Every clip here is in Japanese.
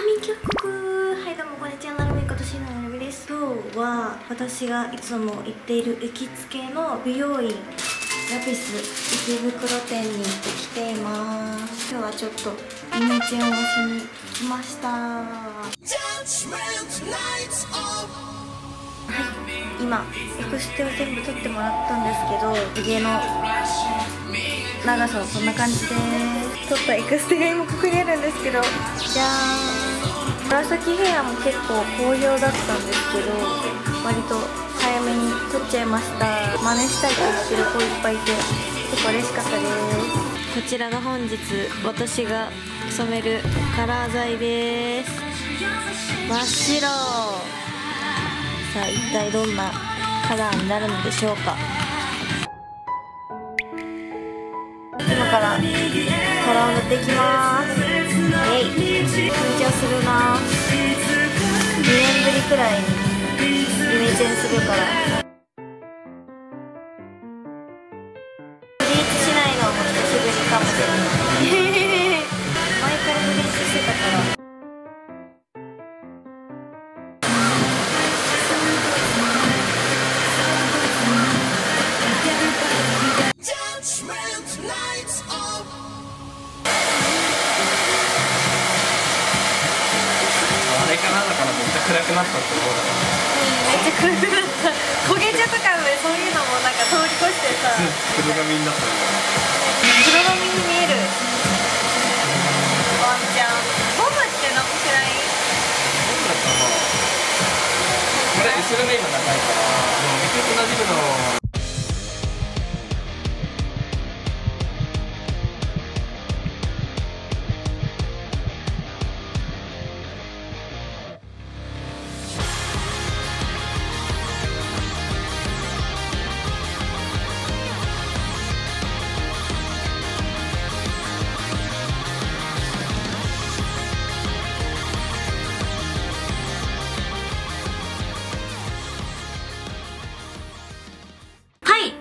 民峡谷はいどうもこんにちはなるみことしのなるみです今日は私がいつも行っている行きつけの美容院ラピス池袋店に来ています今日はちょっとイメチェンをしに来ました。はい今エクステを全部取ってもらったんですけど家の長さはこんな感じです。取ったエクステが今ここにあるんですけど。じゃーん紫ヘアも結構好評だったんですけど割と早めに取っちゃいました。真似したいと言ってる子いっぱいいて結構嬉しかったです。こちらが本日私が染めるカラー剤です。真っ白。さあ一体どんなカラーになるのでしょうか。今からから。踊っていきますえい緊張するな2年ぶりくらいにイメチェンするからブリーチしないのも久しぶりかもしれない暗くなったって思うだろめっちゃ暗くなった。焦げ茶とか上そういうのもなんか通り越してさ。黒髪になった黒髪に見える。ワンちゃんボブって何もしない？どうだったのこれ後ろが今長いから。もう結局同じくの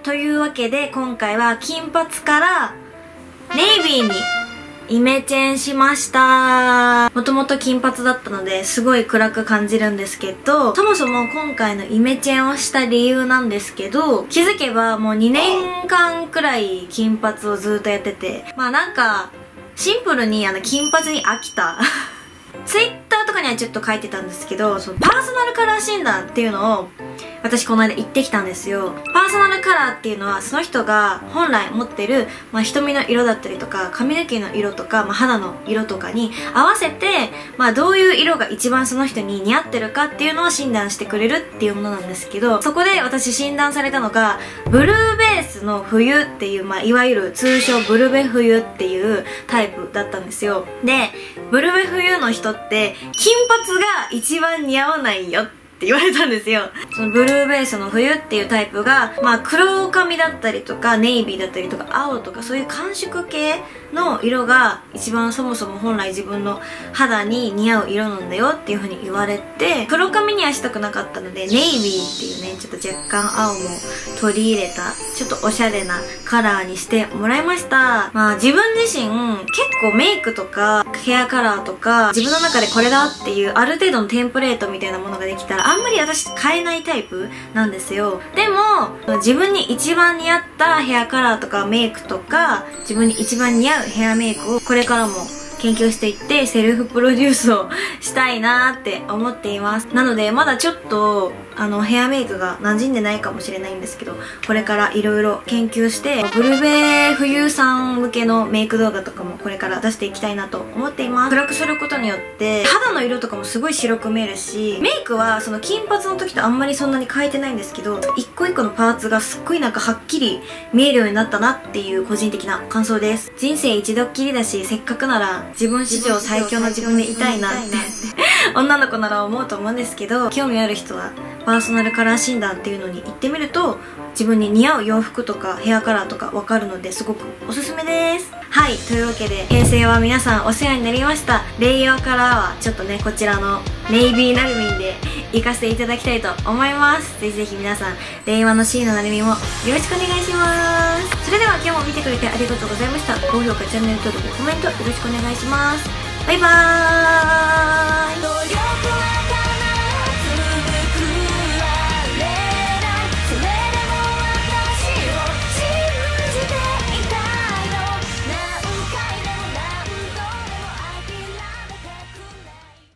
というわけで今回は金髪からネイビーにイメチェンしました。もともと金髪だったのですごい暗く感じるんですけどそもそも今回のイメチェンをした理由なんですけど気づけばもう2年間くらい金髪をずっとやっててまあなんかシンプルにあの金髪に飽きた。ツイッターとかにはちょっと書いてたんですけどそのパーソナルカラー診断っていうのを私この間行ってきたんですよ。パーソナルカラーっていうのはその人が本来持ってる、まあ、瞳の色だったりとか髪の毛の色とか、まあ、肌の色とかに合わせて、まあ、どういう色が一番その人に似合ってるかっていうのを診断してくれるっていうものなんですけどそこで私診断されたのがブルーベースの冬っていう、まあ、いわゆる通称ブルベ冬っていうタイプだったんですよ。でブルベ冬の人って金髪が一番似合わないよってって言われたんですよ。そのブルーベースの冬っていうタイプがまあ黒髪だったりとかネイビーだったりとか青とかそういう寒色系の色が一番そもそも本来自分の肌に似合う色なんだよっていう風に言われて黒髪にはしたくなかったのでネイビーっていうねちょっと若干青も取り入れたちょっとおしゃれなカラーにしてもらいました。まあ自分自身結構メイクとかヘアカラーとか自分の中でこれだっていうある程度のテンプレートみたいなものができたらあんまり私変えないタイプなんですよ。でも自分に一番似合ったヘアカラーとかメイクとか自分に一番似合うヘアメイクをこれからも研究していってセルフプロデュースをしたいなーって思っています。なのでまだちょっとあのヘアメイクが馴染んでないかもしれないんですけどこれからいろいろ研究してブルベ冬さん向けのメイク動画とかもこれから出していきたいなと思っています。暗くすることによって肌の色とかもすごい白く見えるしメイクはその金髪の時とあんまりそんなに変えてないんですけど一個一個のパーツがすっごいなんかはっきり見えるようになったなっていう個人的な感想です。人生一度っきりだしせっかくなら自分史上最強の自分でいたいなって女の子なら思うと思うんですけど興味ある人はパーソナルカラー診断っていうのに行ってみると自分に似合う洋服とかヘアカラーとかわかるのですごくおすすめです。はいというわけで平成は皆さんお世話になりました。令和からはちょっとねこちらのネイビーなるみんで行かせていただきたいと思います。ぜひぜひ皆さん令和のシーンのなるみもよろしくお願いします。それでは今日も見てくれてありがとうございました。高評価チャンネル登録コメントよろしくお願いします。バイバーイ。